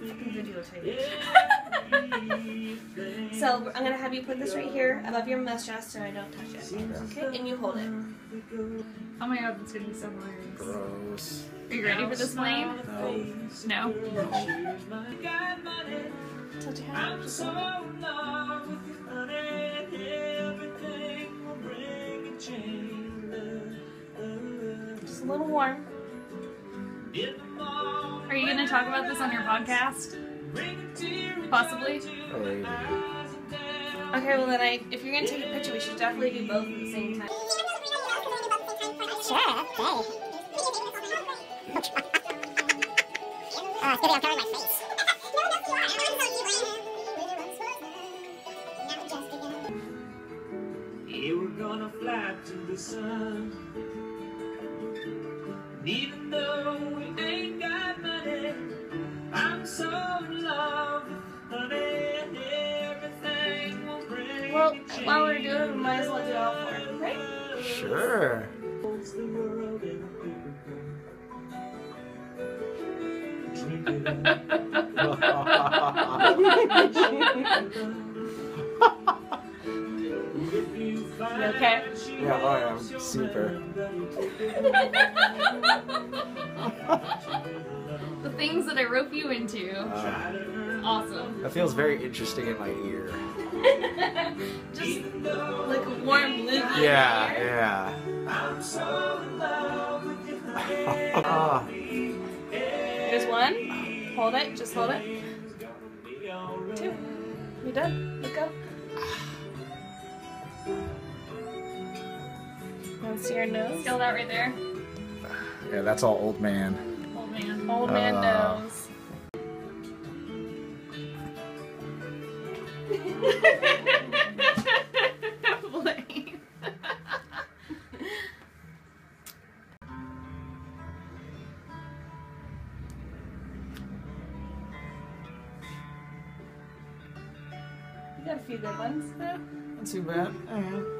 fucking videotape. so I'm gonna have you put this right here above your mustache so I don't touch it. Okay, and you hold it. Oh my god, that's gonna be so hilarious. Gross. Are you ready for this, Blane? No. Tilt your head. Just a little. Just a little warm. Are you gonna talk about this on your podcast? Possibly. Maybe. Okay, well then I, if you're gonna take a picture, we should definitely do both at the same time. Sure, okay. oh, it's good I'm covering my face. Yeah, we're gonna fly to the sun. And Well, while we're doing it, we might as well do it all four, right? Sure. Holds the world in a. Drink it you okay? Yeah, I am super. The things that I rope you into. Uh, Awesome. that feels very interesting in my ear. Just like a warm loogie. Yeah, yeah. I'm so in love with you, honey. There's one. Hold it. Just hold it. Two. You're done? Let go. Now see your nose. Feel that right there? yeah, that's all old man. Old man. Old man Uh. You got a few good ones. Not too bad.